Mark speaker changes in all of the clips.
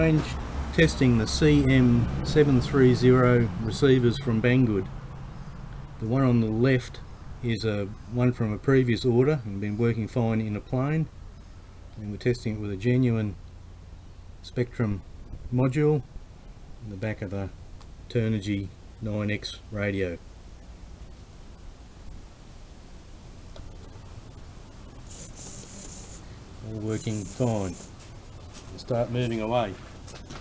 Speaker 1: Range testing the CM730 receivers from Banggood. The one on the left is a one from a previous order and been working fine in a plane. And we're testing it with a genuine Spektrum module in the back of a Turnigy 9X radio. All working fine. Start moving away. Thank you.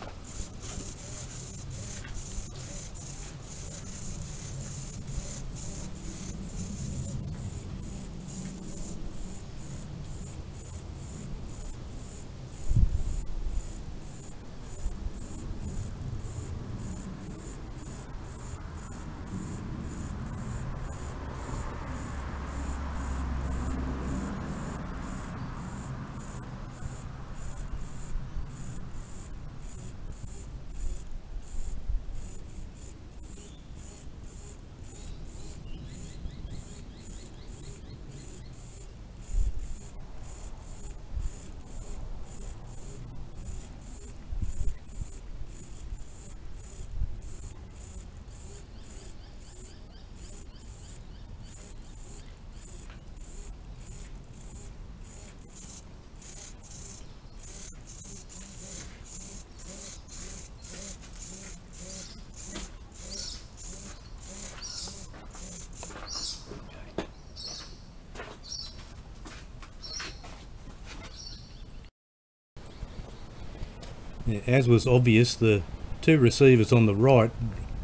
Speaker 1: As was obvious, the two receivers on the right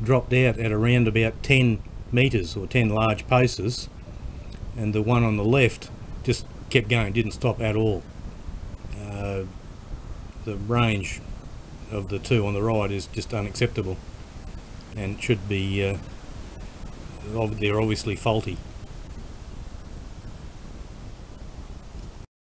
Speaker 1: dropped out at around about 10 metres or 10 large paces and the one on the left just kept going, didn't stop at all. Uh, the range of the two on the right is just unacceptable and should be, uh, they're obviously faulty.